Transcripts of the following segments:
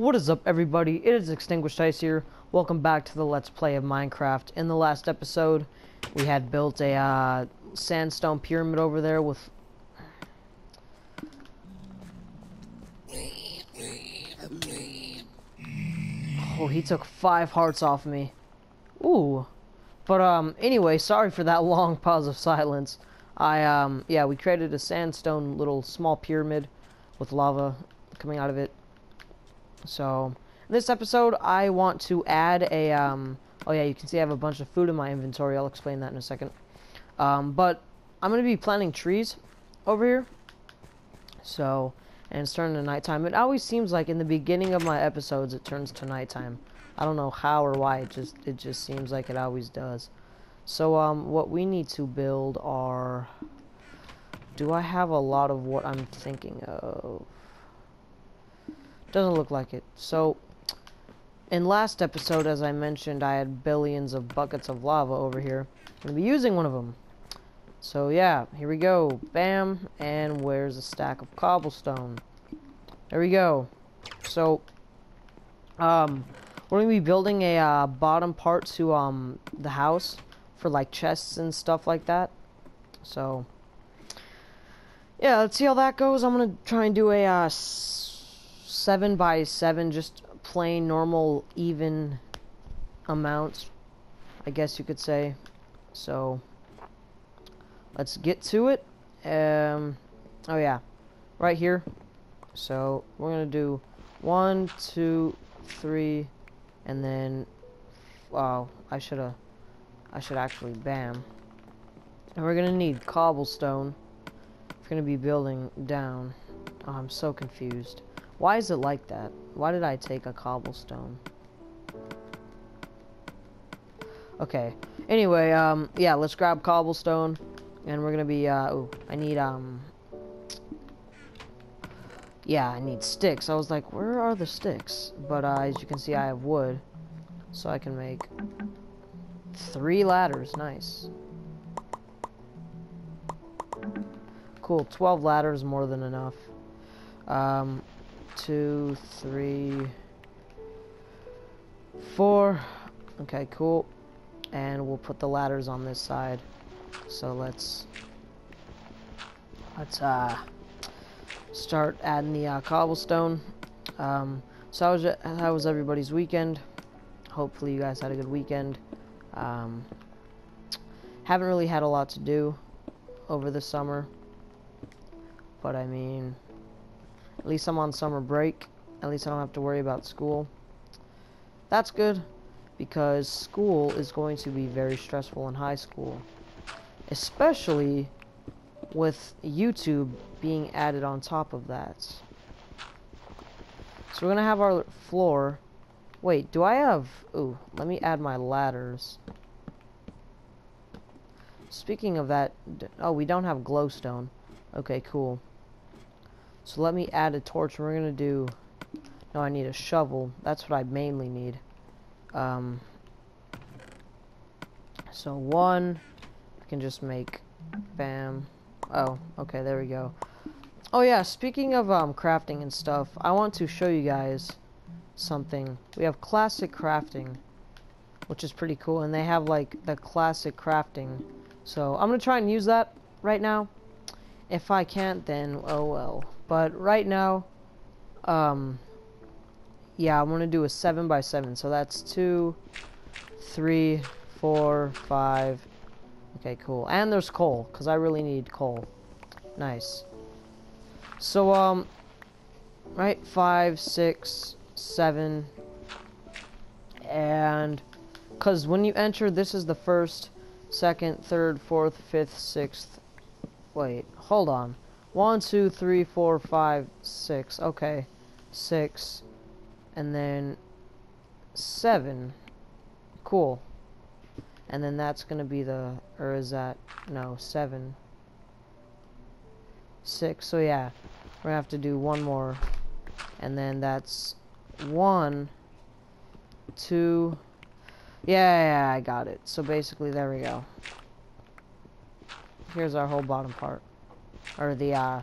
What is up, everybody? It is Extinguished Ice here. Welcome back to the Let's Play of Minecraft. In the last episode, we had built a uh, sandstone pyramid over there with... Oh, he took five hearts off me. Ooh. But, um, anyway, sorry for that long pause of silence. I, um, yeah, we created a sandstone little small pyramid with lava coming out of it. So, this episode, I want to add a, um, oh yeah, you can see I have a bunch of food in my inventory. I'll explain that in a second. Um, but I'm going to be planting trees over here. So, and it's turning to nighttime. It always seems like in the beginning of my episodes, it turns to nighttime. I don't know how or why. It just, it just seems like it always does. So, um, what we need to build are... Do I have a lot of what I'm thinking of? Doesn't look like it. So, in last episode, as I mentioned, I had billions of buckets of lava over here. I'm going to be using one of them. So, yeah, here we go. Bam. And where's a stack of cobblestone? There we go. So, um, we're going to be building a uh, bottom part to um, the house for, like, chests and stuff like that. So, yeah, let's see how that goes. I'm going to try and do a uh, 7 by 7 just plain normal even amounts I guess you could say. So let's get to it. Um oh yeah right here. So we're gonna do one two three and then wow I should have I should actually bam. And we're gonna need cobblestone. We're gonna be building down. Oh, I'm so confused why is it like that? Why did I take a cobblestone? Okay. Anyway, um, yeah, let's grab cobblestone. And we're gonna be, uh, oh, I need, um... Yeah, I need sticks. I was like, where are the sticks? But, uh, as you can see, I have wood. So I can make three ladders. Nice. Cool, 12 ladders, more than enough. Um, two, three, four. Okay, cool. And we'll put the ladders on this side. So let's let's uh start adding the uh, cobblestone. Um, so how was how was everybody's weekend? Hopefully you guys had a good weekend. Um, haven't really had a lot to do over the summer, but I mean at least I'm on summer break. At least I don't have to worry about school. That's good because school is going to be very stressful in high school. Especially with YouTube being added on top of that. So we're going to have our floor. Wait, do I have... Ooh, let me add my ladders. Speaking of that... Oh, we don't have glowstone. Okay, cool. So let me add a torch. We're going to do... No, I need a shovel. That's what I mainly need. Um, so one, I can just make... Bam. Oh, okay, there we go. Oh yeah, speaking of um, crafting and stuff, I want to show you guys something. We have classic crafting, which is pretty cool, and they have like the classic crafting. So I'm gonna try and use that right now. If I can't, then oh well. But right now, um, yeah, I'm going to do a 7 by 7 So that's two, three, four, five. Okay, cool. And there's coal, because I really need coal. Nice. So, um, right, five, six, seven, and because when you enter, this is the first, second, third, fourth, fifth, sixth. Wait, hold on. One, two, three, four, five, six. Okay. Six. And then seven. Cool. And then that's gonna be the, or is that, no, seven. Six, so yeah. We're gonna have to do one more. And then that's one, two, yeah, yeah, I got it. So basically, there we go. Here's our whole bottom part or the uh,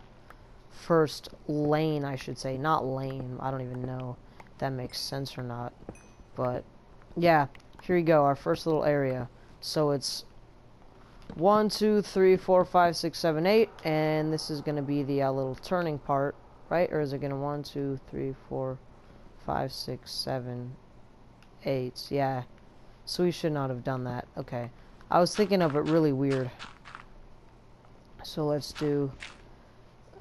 first lane, I should say. Not lane, I don't even know. If that makes sense or not. But, yeah, here we go, our first little area. So it's one, two, three, four, five, six, seven, eight, and this is going to be the uh, little turning part, right? Or is it going to one, two, three, four, five, six, seven, eight? Yeah. So we should not have done that. Okay. I was thinking of it really weird. So let's do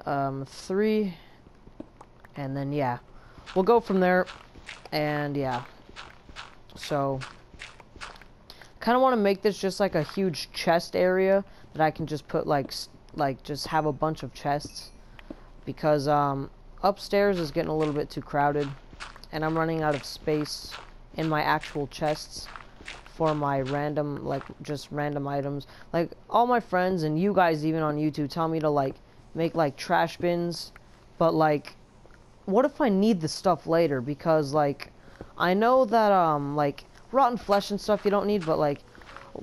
um, three, and then yeah, we'll go from there, and yeah. So kind of want to make this just like a huge chest area that I can just put like like just have a bunch of chests. Because um, upstairs is getting a little bit too crowded and I'm running out of space in my actual chests for my random like just random items. Like all my friends and you guys even on YouTube tell me to like make like trash bins. But like what if I need the stuff later? Because like I know that um like rotten flesh and stuff you don't need, but like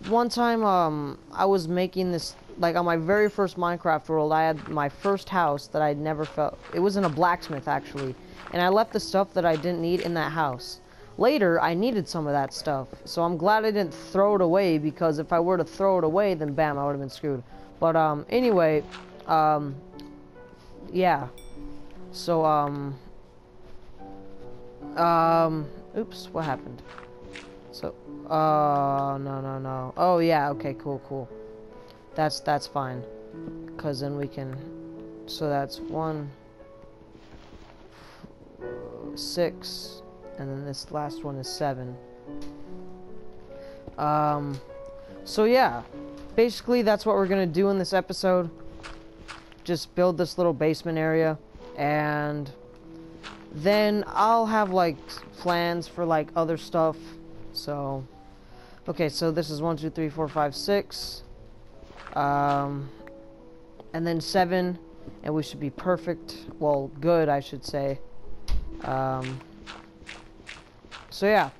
one time um I was making this like on my very first Minecraft world I had my first house that I'd never felt it was in a blacksmith actually. And I left the stuff that I didn't need in that house later I needed some of that stuff so I'm glad I didn't throw it away because if I were to throw it away then bam I would have been screwed but um anyway um yeah so um um oops what happened so, oh, no, no, no. Oh, yeah, okay, cool, cool. That's, that's fine. Because then we can, so that's one, six, and then this last one is seven. Um, so yeah, basically that's what we're gonna do in this episode. Just build this little basement area, and then I'll have like plans for like other stuff so, okay, so this is one, two, three, four, five, six, um, and then seven, and we should be perfect. Well, good, I should say. Um, so yeah,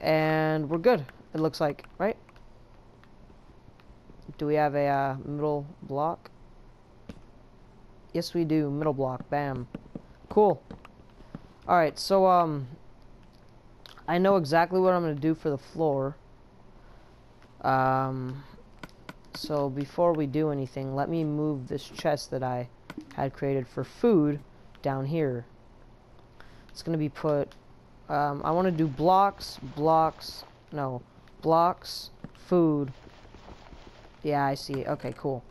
and we're good. It looks like, right? Do we have a uh, middle block? Yes, we do. Middle block. Bam. Cool. Alright, so, um, I know exactly what I'm going to do for the floor. Um, so before we do anything, let me move this chest that I had created for food down here. It's going to be put, um, I want to do blocks, blocks, no, blocks, food. Yeah, I see. Okay, cool.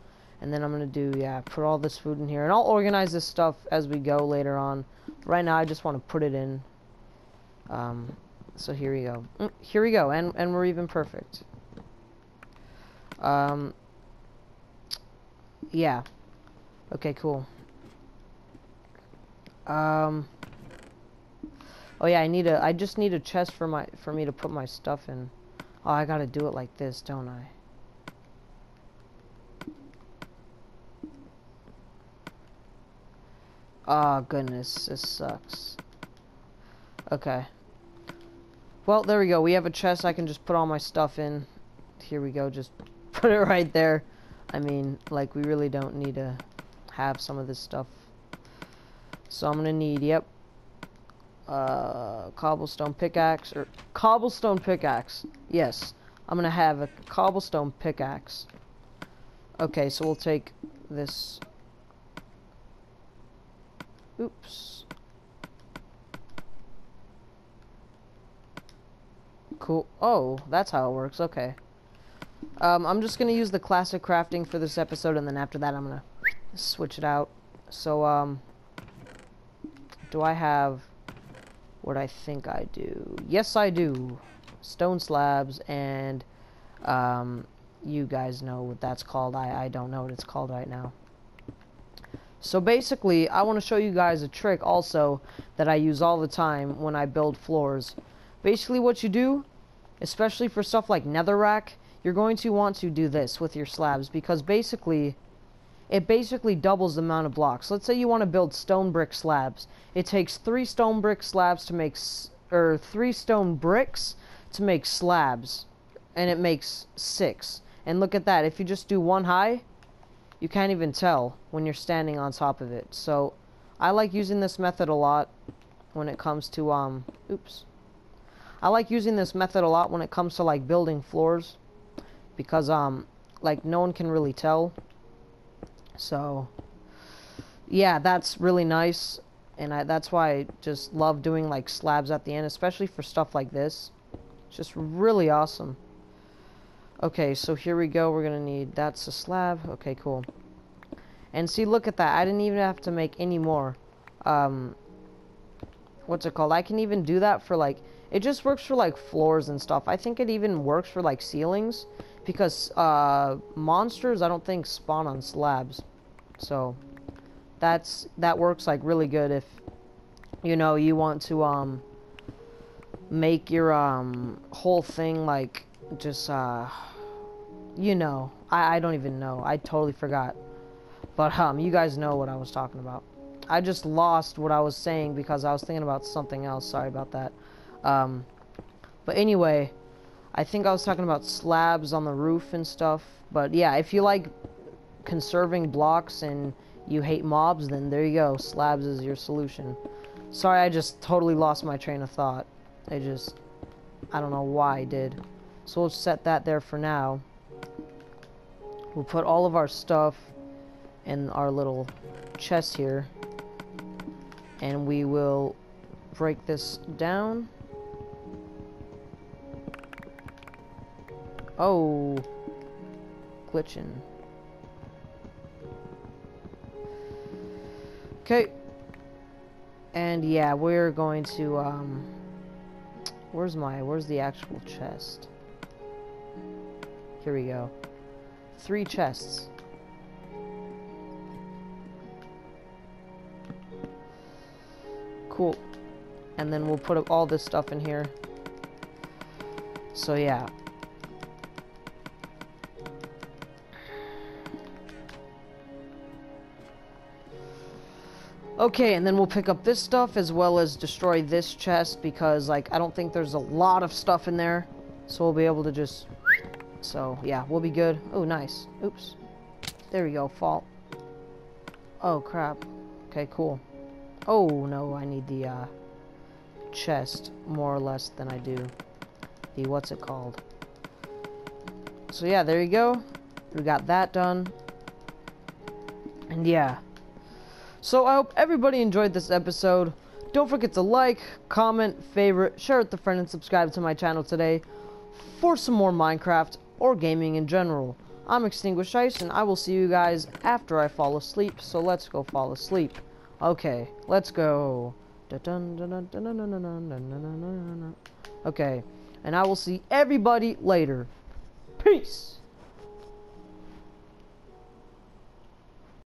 And then I'm going to do, yeah, put all this food in here. And I'll organize this stuff as we go later on. Right now, I just want to put it in. Um, so here we go. Mm, here we go, and, and we're even perfect. Um, yeah. Okay, cool. Um, oh yeah, I need a, I just need a chest for my, for me to put my stuff in. Oh, I gotta do it like this, don't I? Oh, goodness, this sucks. Okay. Well, there we go. We have a chest I can just put all my stuff in. Here we go. Just put it right there. I mean, like, we really don't need to have some of this stuff. So I'm going to need, yep, uh, cobblestone pickaxe, or cobblestone pickaxe. Yes, I'm going to have a cobblestone pickaxe. Okay, so we'll take this. Oops. Cool. Oh, that's how it works. Okay. Um, I'm just going to use the classic crafting for this episode, and then after that I'm going to switch it out. So, um, do I have what I think I do? Yes, I do. Stone slabs, and, um, you guys know what that's called. I, I don't know what it's called right now. So basically, I want to show you guys a trick also that I use all the time when I build floors. Basically what you do, especially for stuff like netherrack, you're going to want to do this with your slabs because basically it basically doubles the amount of blocks. Let's say you want to build stone brick slabs. It takes three stone brick slabs to make, or three stone bricks to make slabs, and it makes six. And look at that, if you just do one high, you can't even tell when you're standing on top of it. So, I like using this method a lot. when it comes to, um, oops. I like using this method a lot when it comes to, like, building floors. Because, um, like, no one can really tell. So, yeah, that's really nice. And I, that's why I just love doing, like, slabs at the end, especially for stuff like this. It's just really awesome. Okay, so here we go. We're going to need, that's a slab. Okay, cool. And see, look at that. I didn't even have to make any more. Um, what's it called? I can even do that for, like, it just works for, like, floors and stuff. I think it even works for, like, ceilings. Because, uh, monsters, I don't think, spawn on slabs. So, that's, that works, like, really good if, you know, you want to, um, make your, um, whole thing, like, just, uh, you know. I, I don't even know. I totally forgot. But, um, you guys know what I was talking about. I just lost what I was saying because I was thinking about something else. Sorry about that. Um, but anyway, I think I was talking about slabs on the roof and stuff. But yeah, if you like conserving blocks and you hate mobs, then there you go. Slabs is your solution. Sorry, I just totally lost my train of thought. I just, I don't know why I did. So we'll set that there for now. We'll put all of our stuff in our little chest here. And we will break this down. Oh. Glitching. Okay. And yeah, we're going to, um... Where's my, where's the actual chest? Here we go. Three chests. Cool. And then we'll put all this stuff in here. So yeah. Okay, and then we'll pick up this stuff as well as destroy this chest because, like, I don't think there's a lot of stuff in there. So we'll be able to just... So, yeah, we'll be good. Oh, nice. Oops. There we go, fault. Oh, crap. Okay, cool. Oh, no, I need the, uh, chest more or less than I do the, what's it called? So, yeah, there you go. We got that done. And, yeah. So, I hope everybody enjoyed this episode. Don't forget to like, comment, favorite, share with a friend, and subscribe to my channel today for some more Minecraft or gaming in general. I'm Extinguished Ice, and I will see you guys after I fall asleep, so let's go fall asleep. Okay, let's go. Okay, and I will see everybody later. Peace!